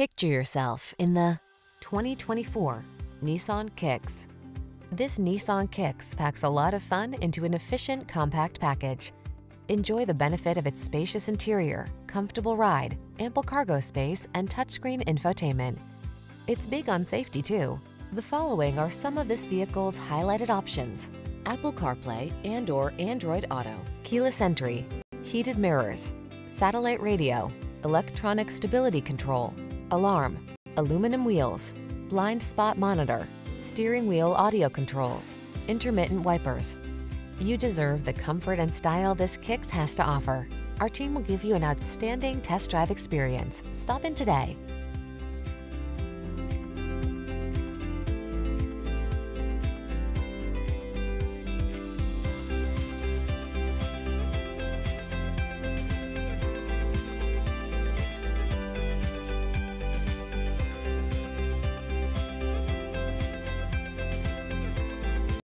Picture yourself in the 2024 Nissan Kicks. This Nissan Kicks packs a lot of fun into an efficient, compact package. Enjoy the benefit of its spacious interior, comfortable ride, ample cargo space, and touchscreen infotainment. It's big on safety, too. The following are some of this vehicle's highlighted options. Apple CarPlay and or Android Auto, keyless entry, heated mirrors, satellite radio, electronic stability control, alarm, aluminum wheels, blind spot monitor, steering wheel audio controls, intermittent wipers. You deserve the comfort and style this Kicks has to offer. Our team will give you an outstanding test drive experience. Stop in today.